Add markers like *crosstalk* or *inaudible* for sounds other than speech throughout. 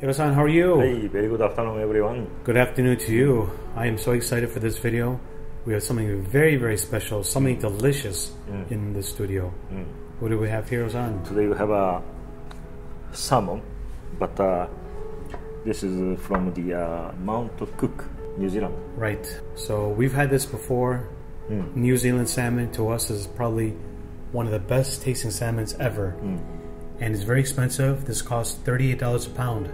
Hiro-san, how are you? Hey, very good afternoon, everyone. Good afternoon to you. I am so excited for this video. We have something very, very special, something delicious Mm. in the studio. What do we have, Hiro-san? Today we have a salmon, but uh, this is from the uh, Mount Cook, New Zealand. Right. So we've had this before. Mm. New Zealand salmon to us is probably one of the best tasting salmons ever. Mm. And it's very expensive. This costs $38 a pound.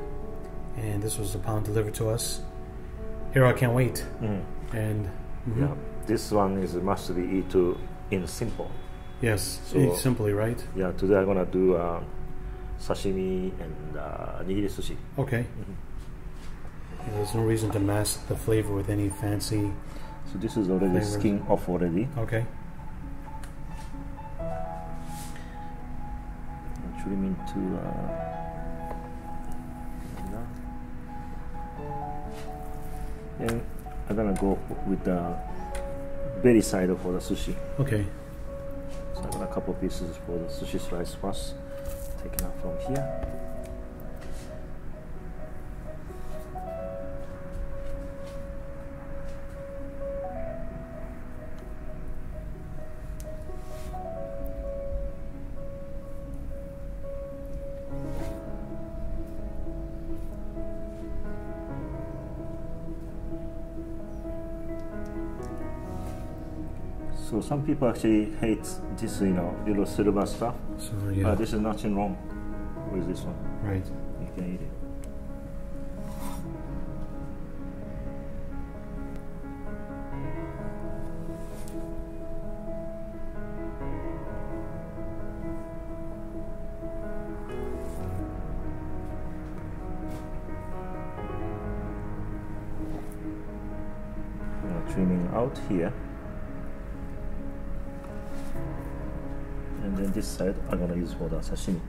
And this was a pound delivered to us. Here I can't wait. And mhm, Yeah, this one is must be eat to in simple. yes, So- eat simply, right? Yeah, today I'm gonna do uh, sashimi and uh, nigiri sushi. Okay. Mm-hmm. Yeah, there's no reason to mask the flavor with any fancy. So this is already Flavors. skin off already. Okay. Trim into. Uh, and I'm gonna go with the belly side for the sushi. Okay. So I got a couple pieces for the sushi slice first. Taken out from here. So some people actually hate this, you know, little silver stuff. So yeah. this is nothing wrong with this one. right. You can eat it. Trimming out here. And then this side I'm gonna use for the sashimi.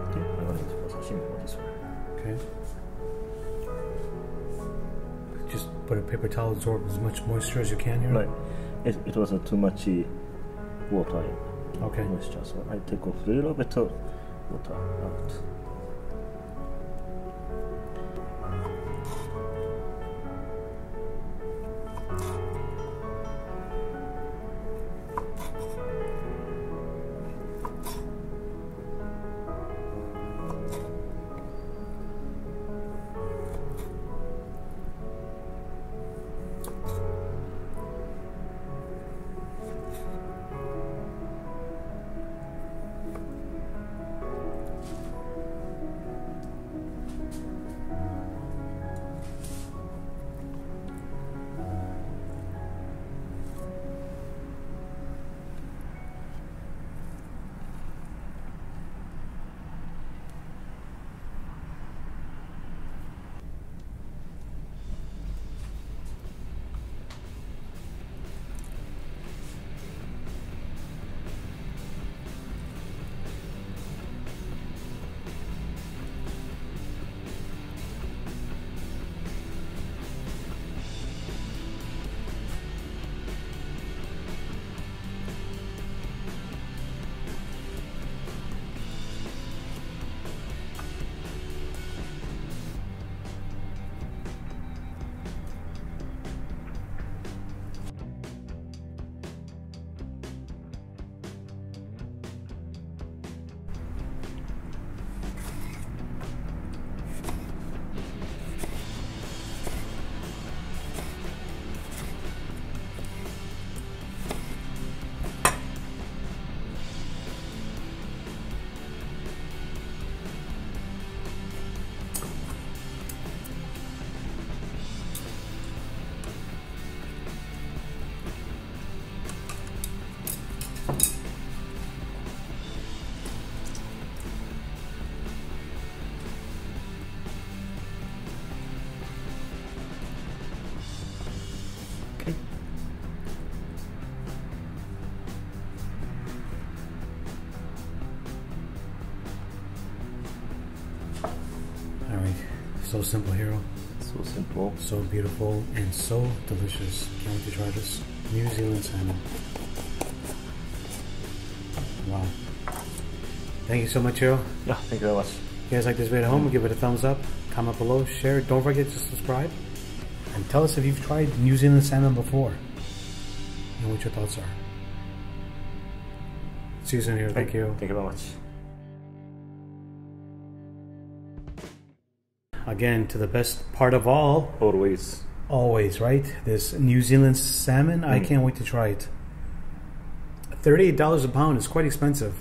Okay, I'm gonna use for sashimi for this one. Okay. Just put a paper towel, absorb as much moisture as you can here. Right. It, it was too much water Okay. moisture, so I take off a little bit of water out. So simple, Hiro. So simple. So beautiful and so delicious. Can't wait to try this New Zealand salmon. Wow. Thank you so much, Hiro. Yeah, thank you very much. If you guys like this video at home, give it a thumbs up, comment below, share. Don't forget to subscribe. And tell us if you've tried New Zealand salmon before and what your thoughts are. See you soon here. Thank you. Thank you very much. Again, to the best part of all, Always. always, right? This New Zealand salmon. I Mm. can't wait to try it. $38 a pound is quite expensive.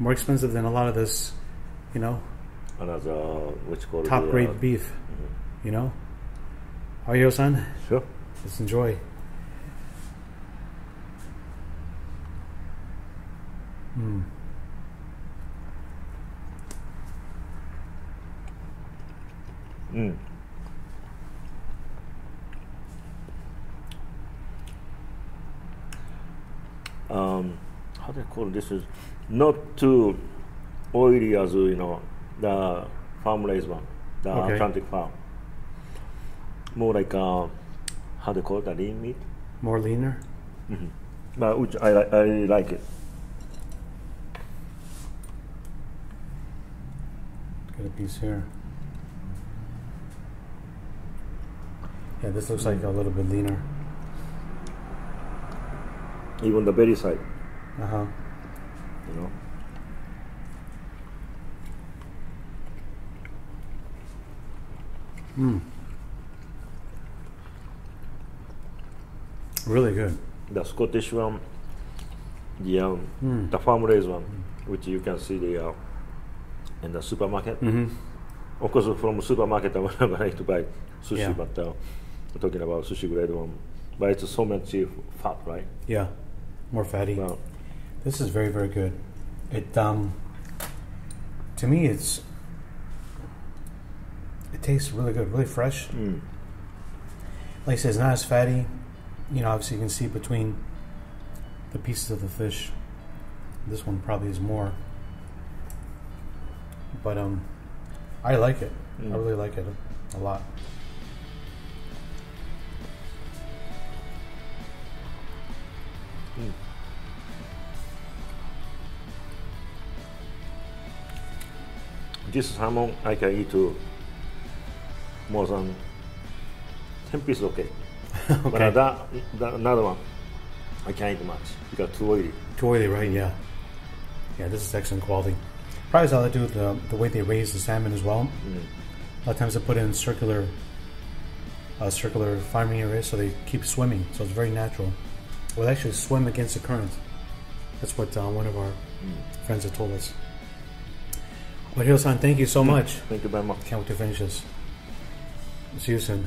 More expensive than a lot of this, you know, Another, which called top grade uh, beef. You know? Are you, son? Sure. Let's enjoy. Mm. Mm. Um, how do I call this? Is not too oily as you know the farm raised one, the Okay. Atlantic farm. More like uh, how do you call it, the lean meat, More leaner? but which I I really like it. Got a piece here. Yeah, this looks like a little bit leaner. Even the belly side, Uh huh. you know. Mm. Really good. The Scottish one, the um, Mm. the farm raised one, which you can see the uh, in the supermarket. Mm-hmm. Of course, from the supermarket, *laughs* I'm not going to buy sushi, Yeah. but uh, I'm talking about sushi grade one. But it's so much fat, right? Yeah. More fatty. Well, This is very, very good. It um to me it's it tastes really good, really fresh. mm, Like I said, it's not as fatty. You know, obviously you can see between the pieces of the fish. This one probably is more. But um I like it. I Mm. really like it a lot. This salmon I can eat to more than 10 pieces, okay. *laughs* But Okay. uh, that, that another one, I can't eat much because too oily. Too oily, right? Yeah. Yeah, this is excellent quality. Probably has a lot to do with the, the way they raise the salmon as well. Mm. A lot of times they put in circular, uh, circular farming areas, so they keep swimming. So it's very natural. Well, they actually swim against the current. That's what uh, one of our friends had told us. But Hiro-san, thank you so much. Thank you very much. Can't wait to finish this. See you soon.